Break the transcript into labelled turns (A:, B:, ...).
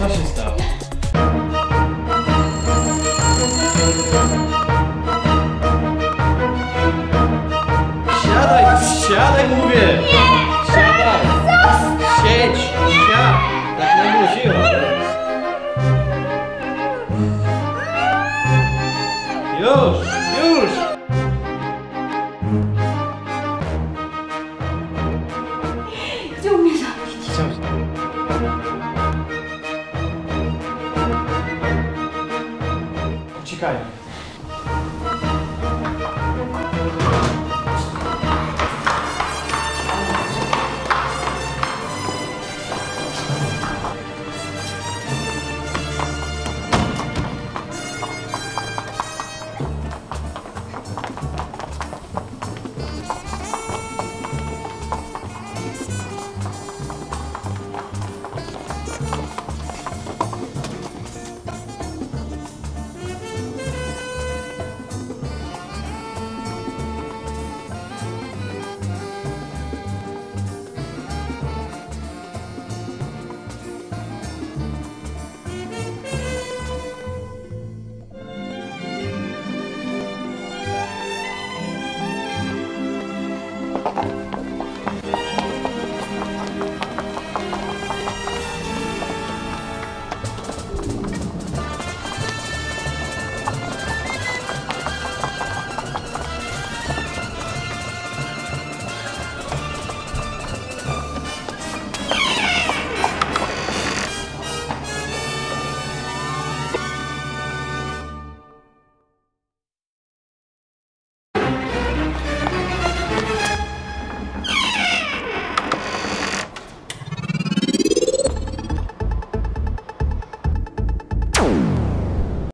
A: Co się stało? Siadaj, siadaj mówię! Nie! Siadaj! Siedź! Siad! Tak nam groziło. Już! caiu.